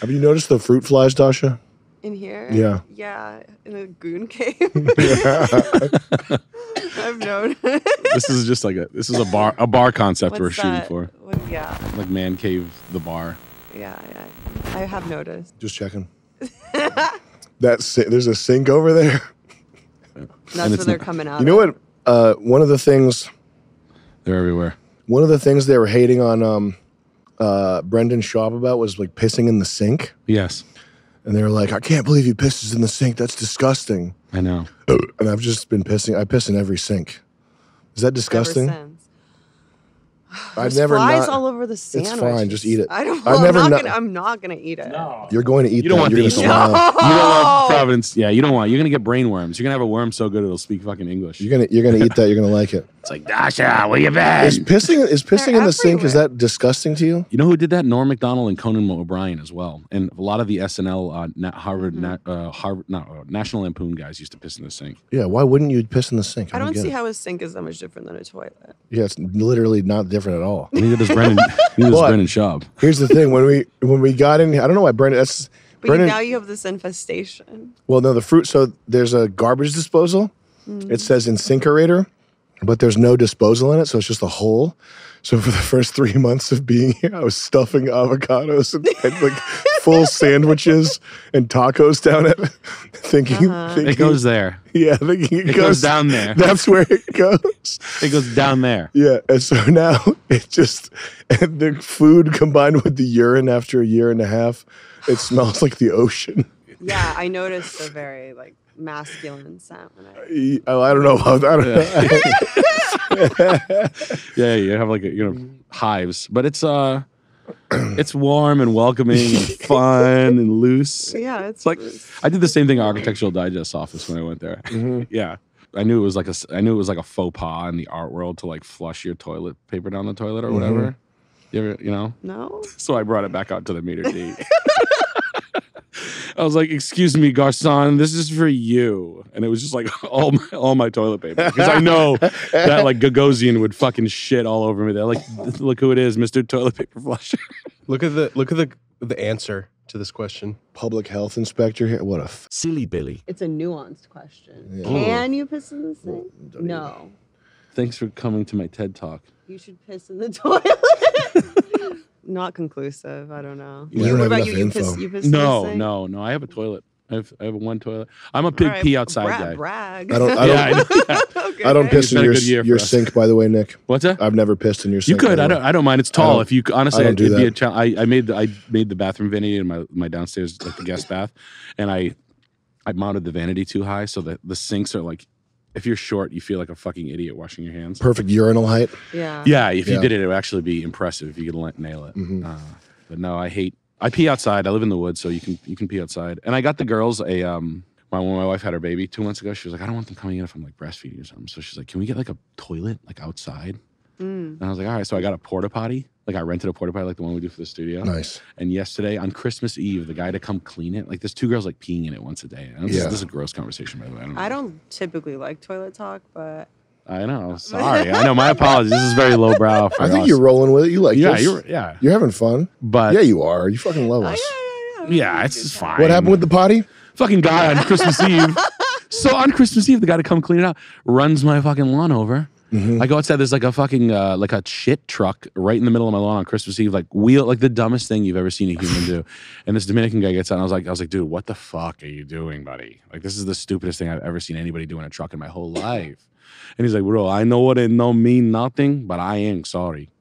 Have you noticed the fruit flies, Dasha? In here? Yeah. Yeah, in a goon cave. I've known. This is just like a this is a bar a bar concept we're What's shooting that? for. What, yeah, Like man cave the bar. yeah, yeah. I have noticed. Just checking. that si- there's a sink over there. That's where they're not- coming out. You know of. what? Uh, one of the things, They're everywhere. one of the things they were hating on um, uh, Brendan Schaub about was like pissing in the sink, Yes. and they were like, "I can't believe he pisses in the sink. That's disgusting." I know. And I've just been pissing. I piss in every sink. Is that Ever disgusting? since. I've There's never flies not. all over the sandwich. fine, just eat it. I don't. I've I'm never not not- gonna. I'm not gonna eat it. You're going to eat You don't that. want You're these. gonna You don't want No. Providence. Yeah, you don't want. You're gonna get brainworms. You're gonna have a worm so good it'll speak fucking English. You're gonna you're gonna eat that. You're gonna like it. It's like Dasha, where you been? Is pissing is pissing They're in the sink? Is that disgusting to you? You know who did that? Norm Macdonald and Conan O'Brien as well, and a lot of the SNL, uh, na- Harvard, Mm-hmm. na- uh, Harvard, no, uh, National Lampoon guys used to piss in the sink. Yeah. Why wouldn't you piss in the sink? I don't get see it. how a sink is that much different than a toilet. Yeah, it's literally not different at all. Neither does Brendan. neither does Brendan Schaub. Here's the thing: when we when we got in, I don't know why Brendan. That's But Brendan. now you have this infestation. well, no, the fruit. So there's a garbage disposal. Mm. It says incinerator, but there's no disposal in it, so it's just a hole. So for the first three months of being here, I was stuffing avocados and, and like full sandwiches and tacos down it, thinking, Uh-huh. thinking It goes there. yeah, thinking it, It goes down there. That's where it goes. It goes down there. Yeah, and so now it just and the food combined with the urine after a year and a half, it smells like the ocean. Yeah, I noticed a very like masculine scent when I. Uh, oh, I don't know about that. Yeah, you have like a, you know hives, but it's uh, it's warm and welcoming and fun and loose. Yeah, it's, It's like I did the same thing at Architectural Digest office when I went there. Mm-hmm. Yeah. I knew it was like a s- I knew it was like a faux pas in the art world to like flush your toilet paper down the toilet or mm-hmm. whatever. You ever, you know? no. So I brought it back out to the maître d'. I was like, "Excuse me, garçon, this is for you," and it was just like all my all my toilet paper because I know that like Gagosian would fucking shit all over me. They're like, "Look who it is, Mister Toilet Paper Flusher." Look at the look at the the answer to this question. Public health inspector here. What a f- Silly Billy. It's a nuanced question. Yeah. Can you piss in the sink? No. Thanks for coming to my TED talk. You should piss in the toilet. Not conclusive. I don't know. You don't what have about enough you? You piss, info. you piss in No, sink? no, no. I have a toilet. I have I have one toilet. I'm a big All right, pee outside bra- guy. Brag. I don't. I don't. know. Yeah. Okay. I don't piss It's in your good year for your sink. By the way, Nick, What's that? I've never pissed in your sink. You could. I don't. I don't mind. It's tall. If you honestly, I don't do it'd be a that. challenge. I, I made the I made the bathroom vanity in my my downstairs like the guest bath, and I I mounted the vanity too high so that the sinks are like. If you're short, you feel like a fucking idiot washing your hands. Perfect urinal height. Yeah. Yeah, if you Yeah. did it, it would actually be impressive if you could let- nail it. Mhm. Uh, but no, I hate. I pee outside. I live in the woods, so you can you can pee outside. And I got the girls a um. My, when my wife had her baby two months ago, she was like, I don't want them coming in if I'm like breastfeeding or something. So she's like, Can we get like a toilet like outside? Mm. And I was like, All right. So I got a porta potty. Like I rented a porta potty like the one we do for the studio. Nice. And yesterday on Christmas Eve, the guy to come clean it. Like there's two girls like peeing in it once a day. And this, Yeah. this is a gross conversation by the way. I don't. I don't typically like toilet talk, but I know. Sorry. I know. My apologies. This is very lowbrow. For I think us. you're rolling with it. You like Yeah. this. You're. Yeah. You're having fun. But yeah, you are. You fucking love us. yeah, yeah, yeah. Yeah, it's just fine. What happened with the potty? fucking guy on Christmas Eve? So on Christmas Eve, the guy to come clean it out runs my fucking lawn over. Mm-hmm. I go outside. There's like a fucking uh, like a shit truck right in the middle of my lawn on Christmas Eve, like wheel like the dumbest thing you've ever seen a human do. And this Dominican guy gets out. And I was like, I was like, dude, what the fuck are you doing, buddy? Like this is the stupidest thing I've ever seen anybody do in a truck in my whole life. And he's like, bro, I know what it don't mean nothing, but I ain't sorry.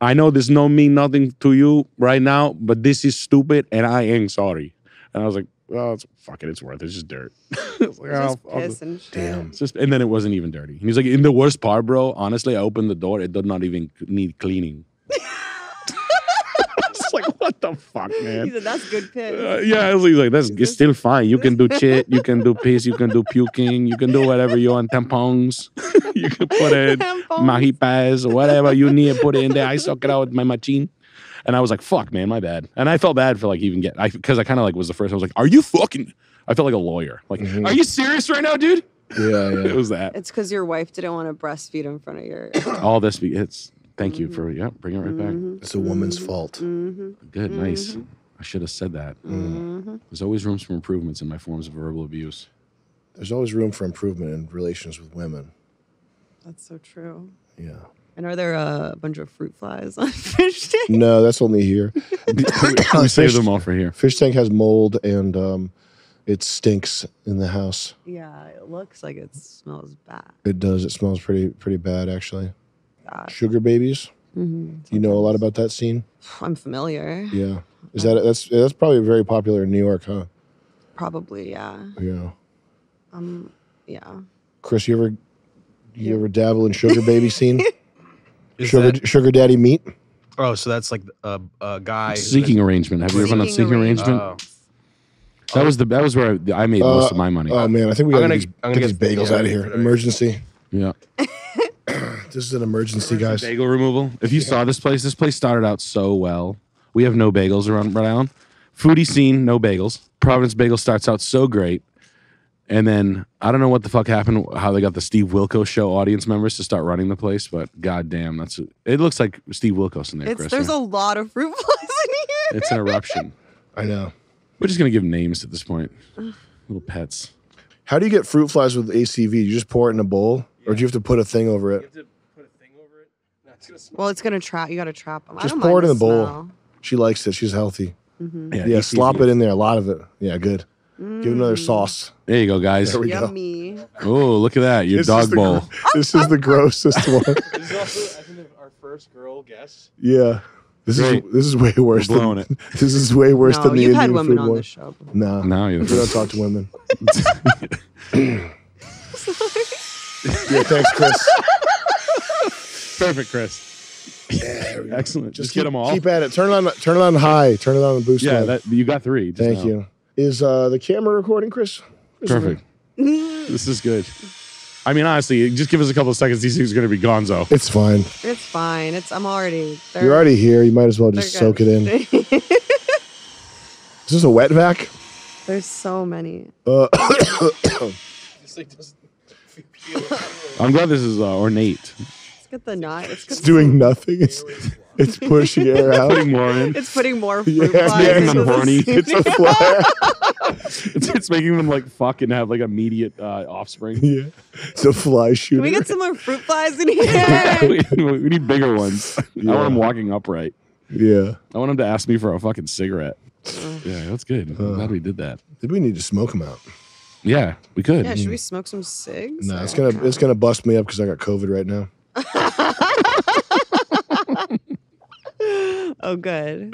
I know this no mean nothing to you right now, but this is stupid, and I ain't sorry. And I was like, well, it's, fuck it, it's worth it. It's just dirt. It's like, Just "Oh, piss and shit. Damn. it's just, and then it wasn't even dirty. And he's like, in the worst part, bro, honestly, I opened the door. It did not even need cleaning. it's like, what the fuck, man? He man? said, "That's good piss." Uh, yeah, I was like, that's it's still fine. You can do shit, you can do piss, you can do puking, you can do whatever you want. Tampons, you can put it Tampons. mahipas or whatever you need. Put it in there. I suck it out with my machine. And I was like, fuck, man, my bad. And I felt bad for like even get, I because I kind of like was the first. I was like, are you fucking? I felt like a lawyer. Like, Mhm. are you serious right now, dude? Yeah, It was that. It's because your wife didn't want to breastfeed in front of your. All this, be- it's Thank you for yeah, bring it right back. It's a woman's fault. Mm-hmm. Good, nice. I should have said that. Mm-hmm. There's always rooms for improvements in my forms of verbal abuse. There's always room for improvement in relations with women. That's so true. Yeah. And are there a bunch of fruit flies on fish tank? No, that's only here. we save them all for here. Fish tank has mold and um, it stinks in the house. Yeah, it looks like it smells bad. It does. It smells pretty pretty bad actually. bad. Sugar babies. Mm-hmm. You know a lot about that scene. I'm familiar. Yeah. Is that that's that's probably very popular in New York, huh? Probably, yeah. Yeah. Um, yeah. Chris, you ever you ever dabble in sugar baby scene? Is sugar that- sugar daddy meat? oh, so that's like a, a guy. who's Seeking arrangement. Have you ever done a Seeking seeking arrangement? Oh. That was the that was where I, I made most Uh, of my money. Oh man, I think we I'm gotta gonna- get, these, I'm gonna these get- bagels yeah, out of here. Emergency. yeah. This is an emergency, guys. Bagel removal. If you saw this place, this place started out so well. We have no bagels around Rhode Island. Foodie scene, no bagels. Providence Bagel starts out so great. And then I don't know what the fuck happened, how they got the Steve Wilkos show audience members to start running the place, but goddamn, that's it looks like Steve Wilkos in there, It's Chris. there's a lot of fruit flies in here. it's an eruption. I know. We're just gonna give names at this point. Little pets. How do you get fruit flies with ACV? You just pour it in a bowl, or do you have to put a thing over it? Well, it's gonna trap. You gotta trap them. I Just don't pour mind it in the bowl. smell. She likes it. She's healthy. Mm-hmm. Yeah, slop it in there. A lot of it. Yeah, good. Give another mm. sauce. There you go, guys. There we go. Yummy. Oh, look at that. Your This is dog the bowl. gr- this is the grossest one. This is also, I think, our first girl guest. Yeah. This Great. is this is way worse We're blowing than this is way worse no, than the you've had Indian women food on one. the show. before. No, Now you're we don't talk to women. yeah, thanks, Chris. Perfect, Chris. Excellent. Just, get keep, them all. Keep at it. Turn it on. Turn it on high. Turn it on the boost. yeah, mode. that, you got three. just Thank now. you. Is uh, the camera recording, Chris? Is Perfect. this is good. I mean, honestly, just give us a couple of seconds. These things are going to be gonzo. It's fine. It's fine. It's I'm already. They're, You're already here. You might as well they're just soak it in. good. Is this a wet vac? There's so many. Uh, This thing doesn't I'm glad this is uh, ornate. Let's get the knot. It's, it's doing nothing. It's it's pushing air out. Putting more in. It's putting more fruit Yeah, flies making into them horny. It's a flare. It's, it's making them like fuck and have like immediate uh, offspring. yeah, it's a fly shooter. Can we get some more fruit flies in here? we, we need bigger ones. I Yeah. want them walking upright. yeah. I want them to ask me for a fucking cigarette. Yeah, that's good. I'm glad we did that. Did we need to smoke them out? Yeah, we could. yeah, should we smoke some cigs? No, Or- it's gonna it's gonna bust me up because I got COVID right now. Oh, good.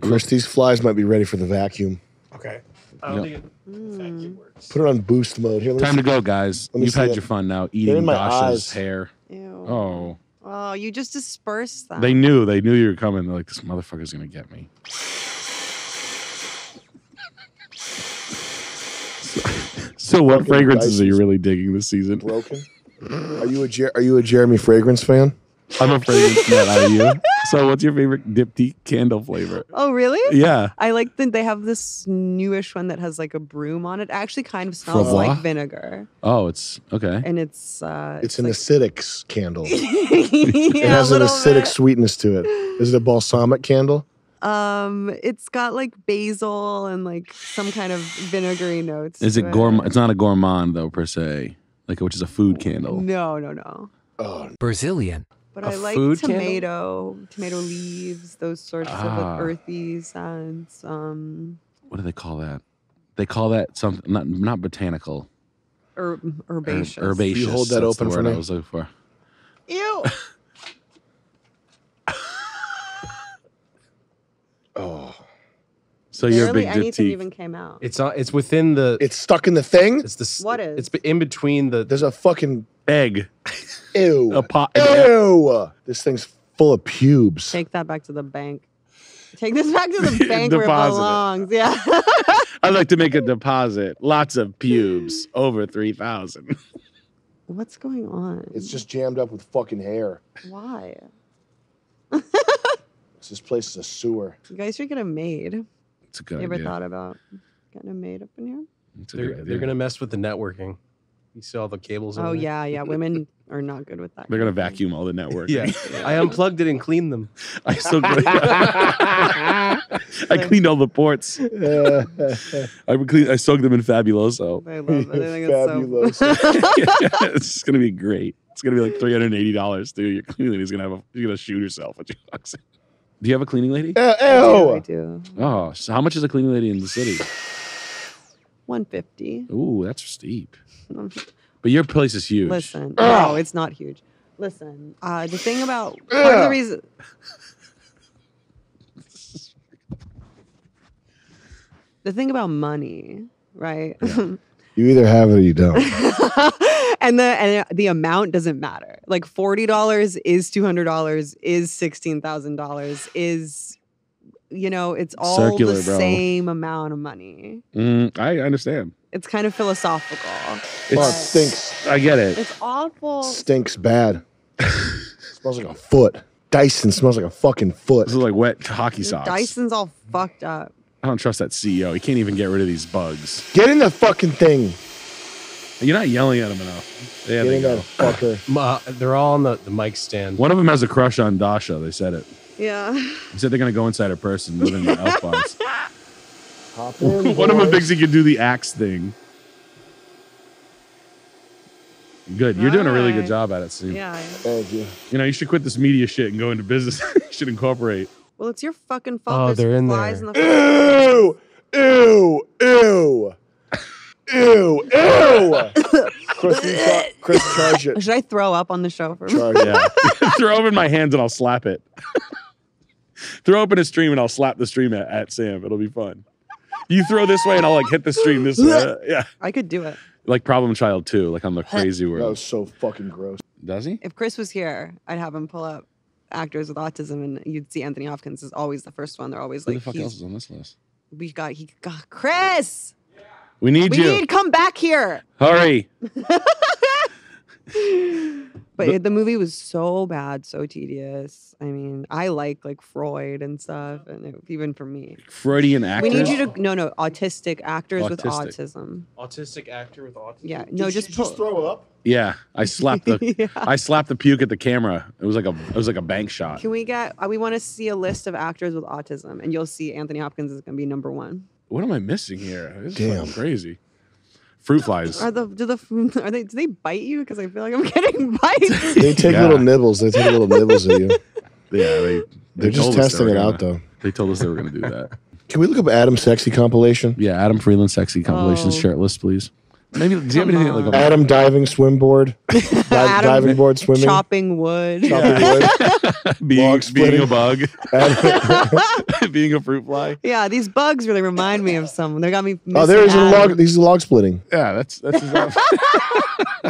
Chris, these flies might be ready for the vacuum. Okay. I don't Yep. think it thank hmm. works. Put it on boost mode. Here, Time to go, guys. You've had it. your fun now eating in Dasha's hair. Ew. Oh, Oh, you just dispersed them. they knew. They knew you were coming. They're like, this motherfucker's gonna get me. So, so what Fucking fragrances are you really digging this season? broken. Are you a Jer- Are you a Jeremy Fragrance fan? I'm a fragrance nut. Are you? So, what's your favorite diptyque candle flavor? Oh, really? Yeah. I like that they have this newish one that has like a broom on it. Actually, kind of smells Framboise? like vinegar, Oh, it's okay. and it's uh, It's an like, acidic candle. yeah, it has a an acidic bit. sweetness to it. Is it a balsamic candle? Um, it's got like basil and like some kind of vinegary notes. Is it gourmand? It's not a gourmand though per se, like which is a food candle. No, no, no. Oh, Brazilian. But A I like food candle? tomato, tomato leaves, those sorts of Ah. like earthy scents. Um, What do they call that? They call that something not not botanical. herb, herb- herbaceous. herbaceous. You hold that that's open for word I me? was looking for. Ew. oh, So you're a big anything diptyque. even came out. It's not. It's within the. it's stuck in the thing. it's the. What is? It's in between the. There's a fucking egg. ew. A pot. Ew. This thing's full of pubes. Take that back to the bank. Take this back to the bank where it belongs. Yeah. I'd like to make a deposit. Lots of pubes, over three thousand. What's going on? It's just jammed up with fucking hair. why? This place is a sewer. You guys should get a maid. It's a good You ever idea. thought about getting a maid up in here? It's a They're, they're gonna mess with the networking. You see all the cables. in Oh there? yeah, yeah. Women are not good with that. They're gonna kind thing. vacuum all the network. Yeah. I unplugged it and cleaned them. I still I cleaned all the ports. I would clean. I soaked them in Fabuloso. I love it. I think it's so. it's gonna be great. It's gonna be like three hundred and eighty dollars, dude. Your cleaning lady's gonna have a. She's gonna shoot herself when she walks in. Do you have a cleaning lady? Uh, ew. I ew. do. Oh, so how much is a cleaning lady in the city? One fifty. Ooh, that's steep. But your place is huge. Listen, no, it's not huge. Listen, uh, the thing about part of the reason. The thing about money, right? You either have it or you don't. and the and the amount doesn't matter. Like forty dollars is two hundred dollars, is sixteen thousand dollars, is you know, it's all Circular, the bro. same amount of money. Mm, I understand. It's kind of philosophical. It It's stinks. I get it. It's awful. Stinks bad. smells like a foot. Dyson smells like a fucking foot. This is like wet hockey socks. Dyson's all fucked up. I don't trust that CEO. He can't even get rid of these bugs. Get in the fucking thing. You're not yelling at him enough. There Get they in go. that fucker. Ma- they're all on the, the mic stand. One of them has a crush on Dasha. They said it. Yeah. They said they're gonna go inside her purse and in the elf box. Hop in, One of them boys. thinks he can do the axe thing. Good. You're doing a really good Alright. job at it, Steve. Yeah. Thank you. You know, you should quit this media shit and go into business. you should incorporate. Well, it's your fucking oh, fault. Oh, There's they're in flies there. In the Ew! Ew! Ew! Ew! Ew! Chris, you char- Chris, charge it. Should I throw up on the show for Charge it. Yeah. Throw up in my hands and I'll slap it. Throw open a stream and I'll slap the stream at, at Sam. It'll be fun. You throw this way and I'll like hit the stream this way. Yeah. I could do it. Like Problem Child 2, like on the crazy word. That was so fucking gross. Does he? If Chris was here, I'd have him pull up actors with autism, and you'd see Anthony Hopkins is always the first one. They're always like. Who like, the fuck he's- else is on this list? we got he got Chris. We need We you. need come back here. Hurry. But The- it- the movie was so bad, so tedious. I mean, I like like Freud and stuff, and it, even for me, Freudian actors. we need you to no no autistic actors with autism. Autistic actor with autism. Yeah, no, just pull. throw up. Yeah, I slapped the Yeah. I slapped the puke at the camera. It was like a it was like a bank shot. Can we get? Uh, we want to see a list of actors with autism, and you'll see Anthony Hopkins is going to be number one. What am I missing here? This is Damn. fucking crazy. Fruit flies. Are the do the are they do they bite you? Because I feel like I'm getting bites. They take Yeah. little nibbles. They take little nibbles at you. Yeah, they They're they just told they testing it gonna- out, though. They told us they were going to do that. Can we look up Adam Sexy compilation? Yeah, Adam Friedland sexy compilations Oh. shirtless, please. Maybe do you have anything like on. a Adam diving swim board. Dive, Adam diving board swimming. chopping wood. chopping wood. being, being a bug, being a fruit fly? Yeah, these bugs really remind me of someone. They got me. oh, there is a missing log. Adam. These are log splitting. Yeah, that's that's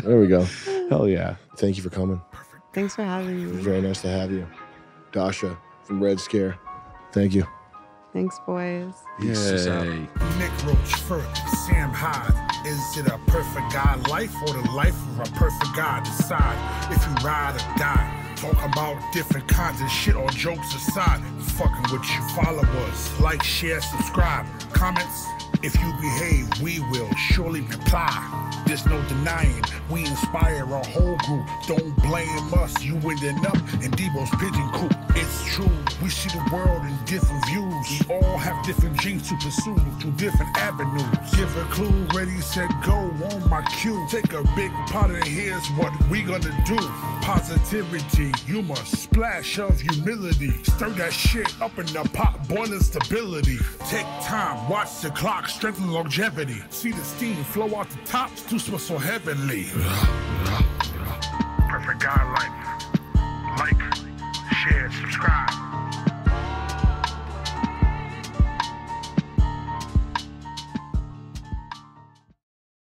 There we go. hell yeah. Thank you for coming. Perfect. Thanks for having me. Very nice to have you. Dasha from Red Scare. Thank you. Thanks, boys. Yay. Nick Roach, Ferg, Sam Hyde. Is it a perfect God life or the life of a perfect God? Decide if you ride or die. Talk about different kinds of shit or jokes aside. Fucking with you followers. Like, share, subscribe. Comments. If you behave, we will surely reply. There's no denying, we inspire our whole group. Don't blame us, you ending up in Debo's pigeon coop. It's true, we see the world in different views. We all have different dreams to pursue through different avenues. Give a clue, ready, set, go on my cue. Take a big pot and here's what we gonna do positivity. You must splash of humility. Stir that shit up in the pot, born stability. Take time, watch the clock, strengthen longevity. See the steam flow out the tops, too smooth so heavenly. Perfect guidelines.